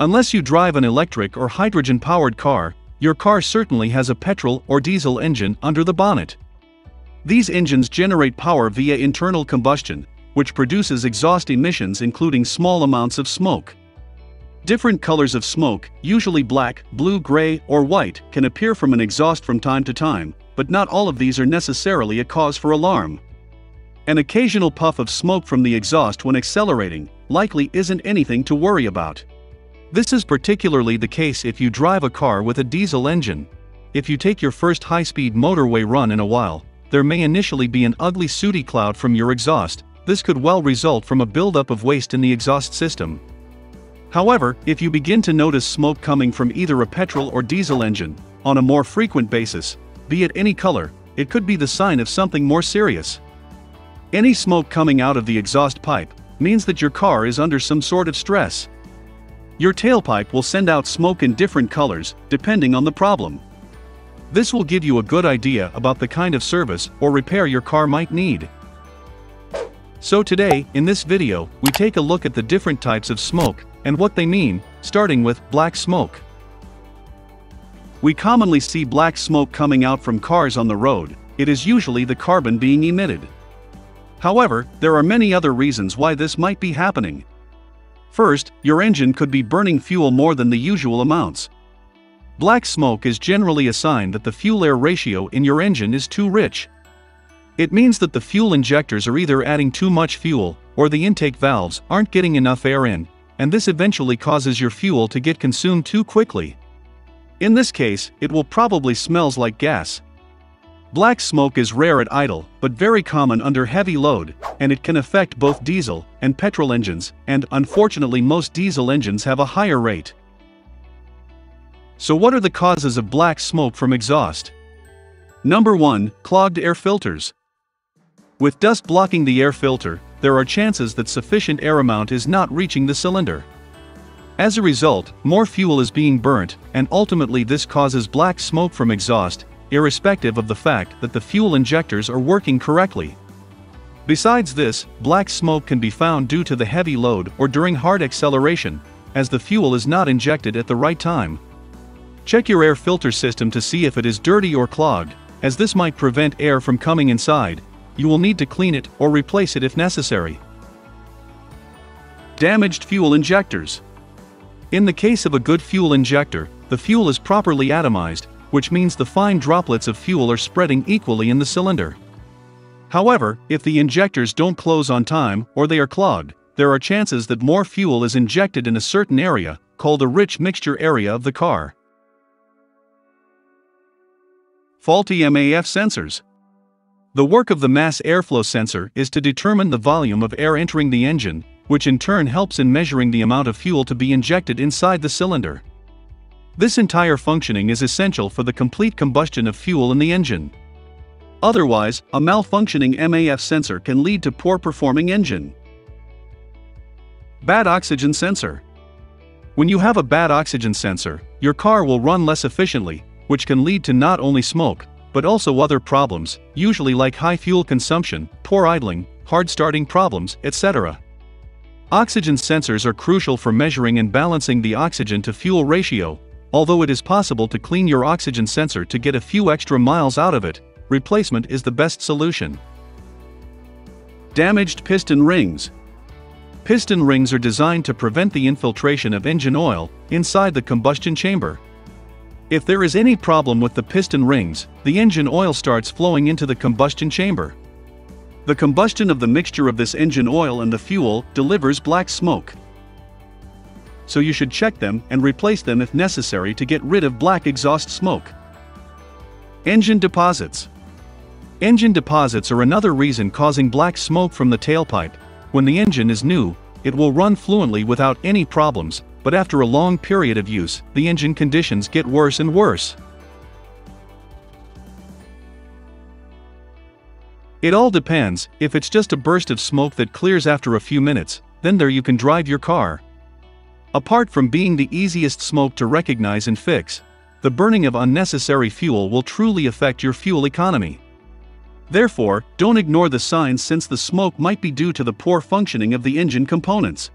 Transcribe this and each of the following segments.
Unless you drive an electric or hydrogen-powered car, your car certainly has a petrol or diesel engine under the bonnet. These engines generate power via internal combustion, which produces exhaust emissions including small amounts of smoke. Different colors of smoke, usually black, blue, gray, or white, can appear from an exhaust from time to time, but not all of these are necessarily a cause for alarm. An occasional puff of smoke from the exhaust when accelerating likely isn't anything to worry about. This is particularly the case if you drive a car with a diesel engine. If you take your first high-speed motorway run in a while, there may initially be an ugly sooty cloud from your exhaust, this could well result from a buildup of waste in the exhaust system. However, if you begin to notice smoke coming from either a petrol or diesel engine, on a more frequent basis, be it any color, it could be the sign of something more serious. Any smoke coming out of the exhaust pipe means that your car is under some sort of stress. Your tailpipe will send out smoke in different colors, depending on the problem. This will give you a good idea about the kind of service or repair your car might need. So today, in this video, we take a look at the different types of smoke, and what they mean, starting with black smoke. We commonly see black smoke coming out from cars on the road, it is usually the carbon being emitted. However, there are many other reasons why this might be happening. First, your engine could be burning fuel more than the usual amounts. Black smoke is generally a sign that the fuel-air ratio in your engine is too rich. It means that the fuel injectors are either adding too much fuel, or the intake valves aren't getting enough air in, and this eventually causes your fuel to get consumed too quickly. In this case, it will probably smells like gas, Black smoke is rare at idle, but very common under heavy load, and it can affect both diesel and petrol engines, and unfortunately most diesel engines have a higher rate. So what are the causes of black smoke from exhaust? Number 1. Clogged air filters. With dust blocking the air filter, there are chances that sufficient air amount is not reaching the cylinder. As a result, more fuel is being burnt, and ultimately this causes black smoke from exhaust, irrespective of the fact that the fuel injectors are working correctly. Besides this, black smoke can be found due to the heavy load or during hard acceleration, as the fuel is not injected at the right time. Check your air filter system to see if it is dirty or clogged, as this might prevent air from coming inside, you will need to clean it or replace it if necessary. Damaged fuel injectors. In the case of a good fuel injector, the fuel is properly atomized, which means the fine droplets of fuel are spreading equally in the cylinder. However, if the injectors don't close on time or they are clogged, there are chances that more fuel is injected in a certain area, called a rich mixture area of the car. Faulty MAF sensors. The work of the mass airflow sensor is to determine the volume of air entering the engine, which in turn helps in measuring the amount of fuel to be injected inside the cylinder. This entire functioning is essential for the complete combustion of fuel in the engine. Otherwise, a malfunctioning MAF sensor can lead to poor performing engine. Bad oxygen sensor. When you have a bad oxygen sensor, your car will run less efficiently, which can lead to not only smoke, but also other problems, usually like high fuel consumption, poor idling, hard starting problems, etc. Oxygen sensors are crucial for measuring and balancing the oxygen to fuel ratio, Although it is possible to clean your oxygen sensor to get a few extra miles out of it, replacement is the best solution. Damaged piston rings. Piston rings are designed to prevent the infiltration of engine oil inside the combustion chamber. If there is any problem with the piston rings, the engine oil starts flowing into the combustion chamber. The combustion of the mixture of this engine oil and the fuel delivers black smoke so you should check them and replace them if necessary to get rid of black exhaust smoke. Engine deposits. Engine deposits are another reason causing black smoke from the tailpipe. When the engine is new, it will run fluently without any problems, but after a long period of use, the engine conditions get worse and worse. It all depends, if it's just a burst of smoke that clears after a few minutes, then there you can drive your car. Apart from being the easiest smoke to recognize and fix, the burning of unnecessary fuel will truly affect your fuel economy. Therefore, don't ignore the signs since the smoke might be due to the poor functioning of the engine components.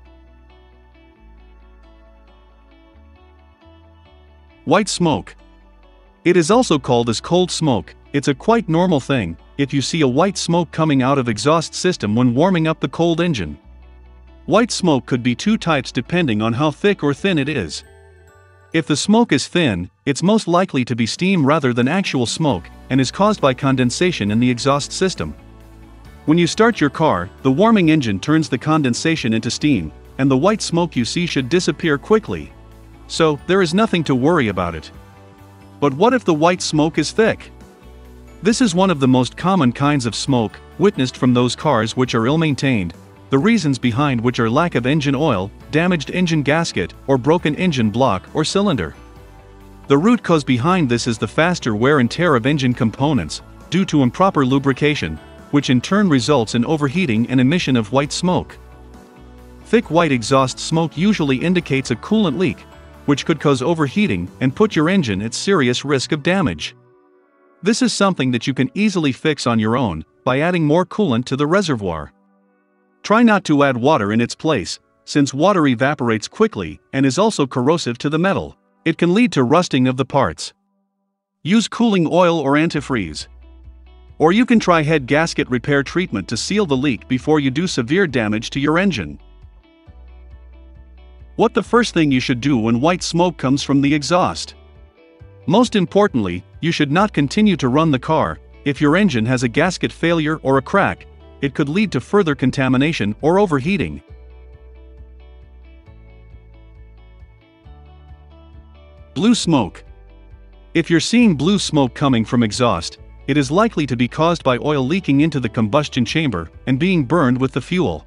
White smoke. It is also called as cold smoke, it's a quite normal thing, if you see a white smoke coming out of exhaust system when warming up the cold engine. White smoke could be two types depending on how thick or thin it is. If the smoke is thin, it's most likely to be steam rather than actual smoke, and is caused by condensation in the exhaust system. When you start your car, the warming engine turns the condensation into steam, and the white smoke you see should disappear quickly. So, there is nothing to worry about it. But what if the white smoke is thick? This is one of the most common kinds of smoke, witnessed from those cars which are ill-maintained, the reasons behind which are lack of engine oil, damaged engine gasket, or broken engine block or cylinder. The root cause behind this is the faster wear and tear of engine components, due to improper lubrication, which in turn results in overheating and emission of white smoke. Thick white exhaust smoke usually indicates a coolant leak, which could cause overheating and put your engine at serious risk of damage. This is something that you can easily fix on your own by adding more coolant to the reservoir. Try not to add water in its place, since water evaporates quickly and is also corrosive to the metal. It can lead to rusting of the parts. Use cooling oil or antifreeze. Or you can try head gasket repair treatment to seal the leak before you do severe damage to your engine. What the first thing you should do when white smoke comes from the exhaust? Most importantly, you should not continue to run the car, if your engine has a gasket failure or a crack, it could lead to further contamination or overheating. Blue smoke. If you're seeing blue smoke coming from exhaust, it is likely to be caused by oil leaking into the combustion chamber and being burned with the fuel.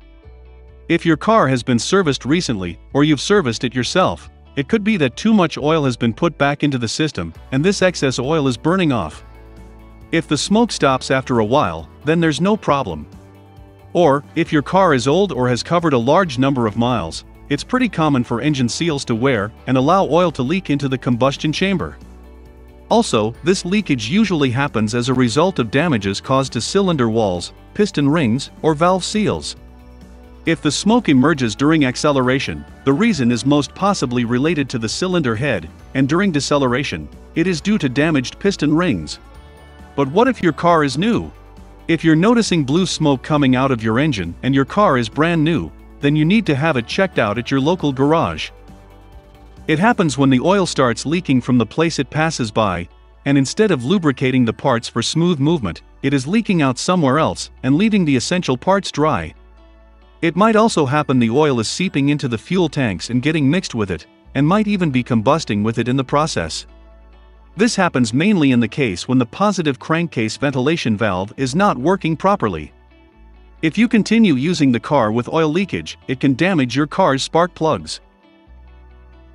If your car has been serviced recently, or you've serviced it yourself, it could be that too much oil has been put back into the system, and this excess oil is burning off. If the smoke stops after a while, then there's no problem. Or, if your car is old or has covered a large number of miles, it's pretty common for engine seals to wear and allow oil to leak into the combustion chamber. Also, this leakage usually happens as a result of damages caused to cylinder walls, piston rings, or valve seals. If the smoke emerges during acceleration, the reason is most possibly related to the cylinder head, and during deceleration, it is due to damaged piston rings. But what if your car is new? If you're noticing blue smoke coming out of your engine and your car is brand new, then you need to have it checked out at your local garage. It happens when the oil starts leaking from the place it passes by, and instead of lubricating the parts for smooth movement, it is leaking out somewhere else and leaving the essential parts dry. It might also happen the oil is seeping into the fuel tanks and getting mixed with it, and might even be combusting with it in the process. This happens mainly in the case when the positive crankcase ventilation valve is not working properly. If you continue using the car with oil leakage, it can damage your car's spark plugs.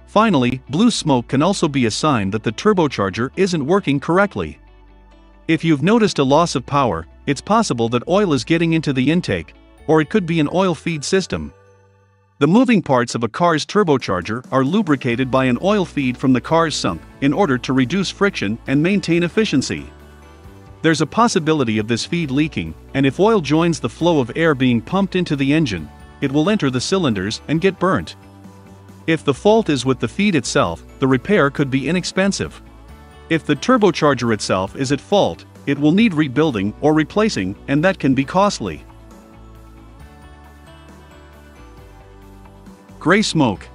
Finally, blue smoke can also be a sign that the turbocharger isn't working correctly. If you've noticed a loss of power, it's possible that oil is getting into the intake, or it could be an oil feed system. The moving parts of a car's turbocharger are lubricated by an oil feed from the car's sump in order to reduce friction and maintain efficiency. There's a possibility of this feed leaking, and if oil joins the flow of air being pumped into the engine, it will enter the cylinders and get burnt. If the fault is with the feed itself, the repair could be inexpensive. If the turbocharger itself is at fault, it will need rebuilding or replacing, and that can be costly. Gray smoke.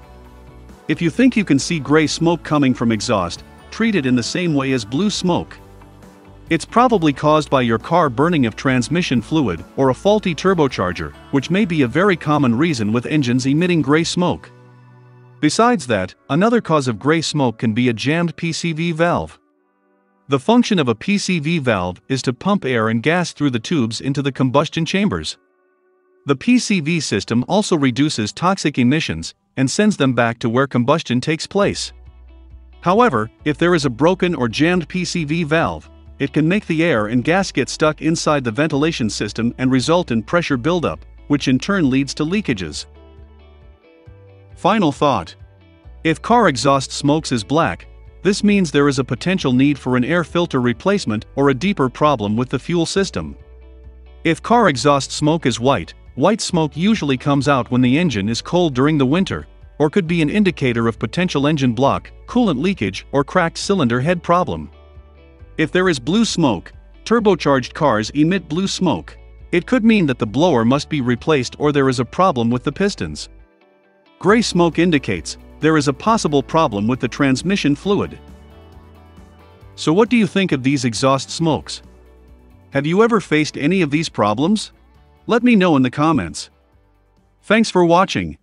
If you think you can see gray smoke coming from exhaust, treat it in the same way as blue smoke. It's probably caused by your car burning of transmission fluid or a faulty turbocharger, which may be a very common reason with engines emitting gray smoke. Besides that, another cause of gray smoke can be a jammed PCV valve. The function of a PCV valve is to pump air and gas through the tubes into the combustion chambers. The PCV system also reduces toxic emissions and sends them back to where combustion takes place. However, if there is a broken or jammed PCV valve, it can make the air and gas get stuck inside the ventilation system and result in pressure buildup, which in turn leads to leakages. Final thought. If car exhaust smokes is black, this means there is a potential need for an air filter replacement or a deeper problem with the fuel system. If car exhaust smoke is white, White smoke usually comes out when the engine is cold during the winter, or could be an indicator of potential engine block, coolant leakage, or cracked cylinder head problem. If there is blue smoke, turbocharged cars emit blue smoke. It could mean that the blower must be replaced or there is a problem with the pistons. Gray smoke indicates there is a possible problem with the transmission fluid. So what do you think of these exhaust smokes? Have you ever faced any of these problems? Let me know in the comments. Thanks for watching.